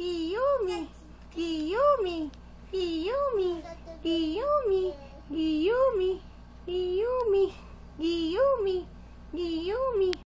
いいよみいいよみいいよみいいよみいいよみいいよみいいよみいいよみ